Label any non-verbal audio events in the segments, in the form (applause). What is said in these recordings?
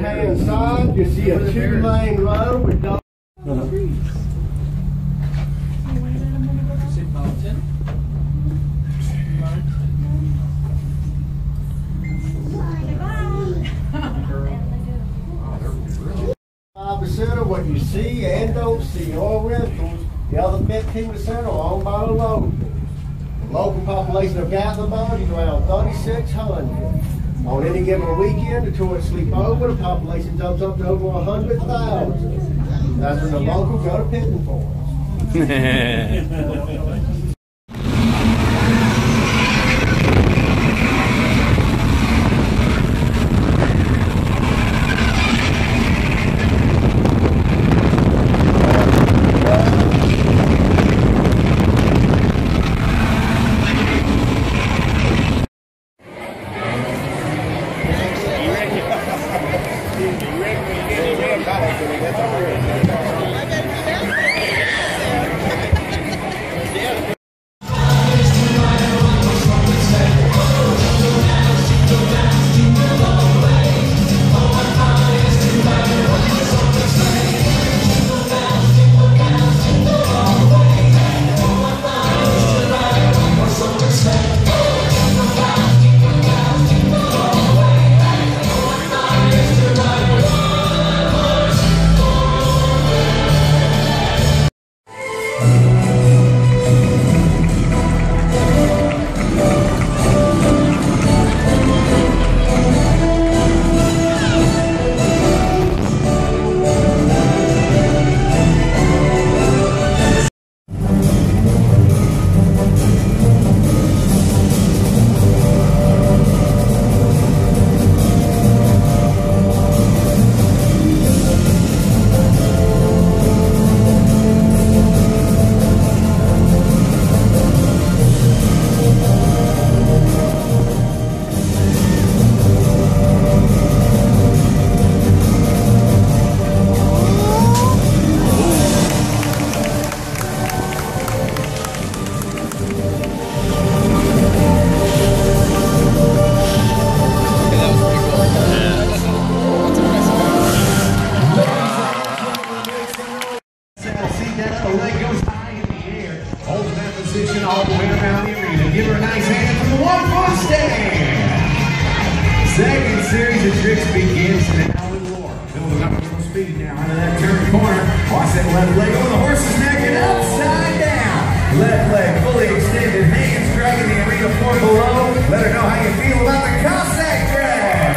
your left-hand side, you see a two-lane road with double Five percent of what you see and don't see are rentals, the other fifteen percent are owned by the locals. The local population of Gatlinburg is around thirty-six hundred. On any given weekend, the tourists sleep over, the population jumps up to over a hundred thousand. That's when the locals go to picking for (laughs) Of tricks begins now with Laura. Building up a little speed now out of that turn corner. Watch that left leg over the horse's neck and upside down. Left leg fully extended, hands dragging the arena floor below. Let her know how you feel about the Cossack drag.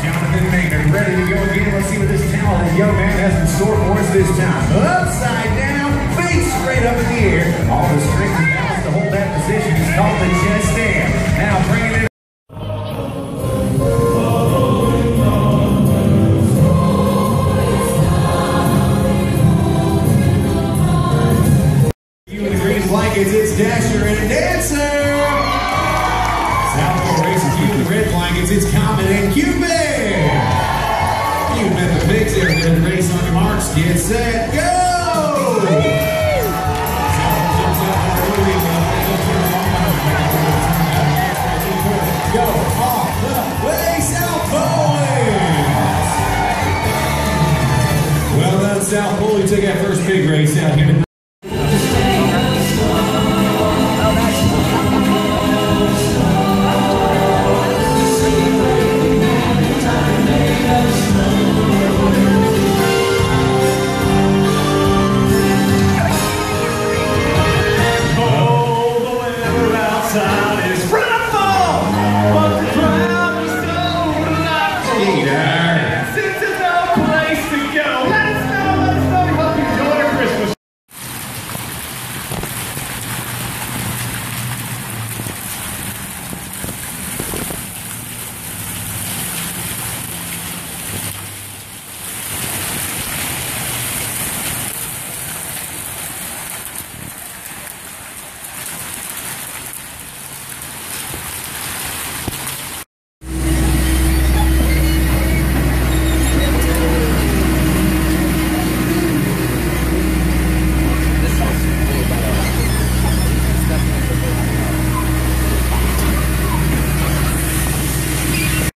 Jonathan Maynard ready to go again. Let's see what this talented young man has in store for us this time. Upside down, face straight up in the air. All the strength and balance to hold that position is called the chest stand. Now bringing green it's Dasher and Dancer. Southport races you in the red blankets, it's Comet and Cupid. You met the pigs they're the race on your marks, get set, go! South Boy. You took that first big race out here.